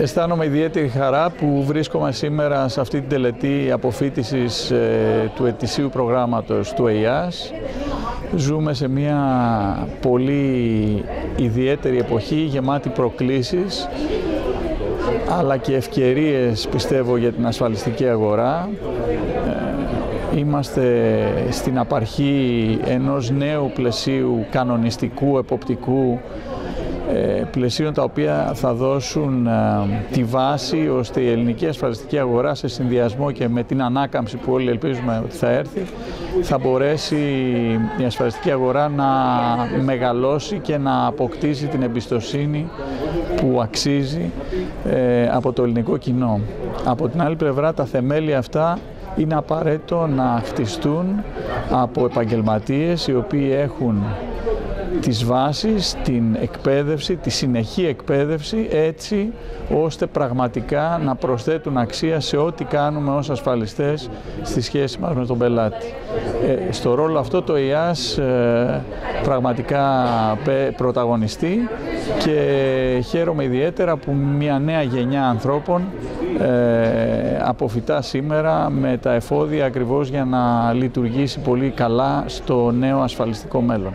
Αισθάνομαι ιδιαίτερη χαρά που βρίσκομαι σήμερα σε αυτή την τελετή αποφύτισης ε, του ετησίου προγράμματος του ΕΙΑΣ. Ζούμε σε μια πολύ ιδιαίτερη εποχή γεμάτη προκλήσεις αλλά και ευκαιρίες πιστεύω για την ασφαλιστική αγορά. Ε, είμαστε στην απαρχή ενός νέου πλαισίου κανονιστικού, εποπτικού ε, πλαισίων τα οποία θα δώσουν ε, τη βάση ώστε η ελληνική ασφαλιστική αγορά σε συνδυασμό και με την ανάκαμψη που όλοι ελπίζουμε ότι θα έρθει θα μπορέσει η ασφαλιστική αγορά να μεγαλώσει και να αποκτήσει την εμπιστοσύνη που αξίζει ε, από το ελληνικό κοινό. Από την άλλη πλευρά τα θεμέλια αυτά είναι απαραίτητο να χτιστούν από επαγγελματίες οι οποίοι έχουν τις βάσεις, την εκπαίδευση, τη συνεχή εκπαίδευση έτσι ώστε πραγματικά να προσθέτουν αξία σε ό,τι κάνουμε ως ασφαλιστές στη σχέση μας με τον πελάτη. Ε, στο ρόλο αυτό το ΙΑΣ ε, πραγματικά πρωταγωνιστεί και χαίρομαι ιδιαίτερα που μια νέα γενιά ανθρώπων ε, αποφυτά σήμερα με τα εφόδια ακριβώς για να λειτουργήσει πολύ καλά στο νέο ασφαλιστικό μέλλον.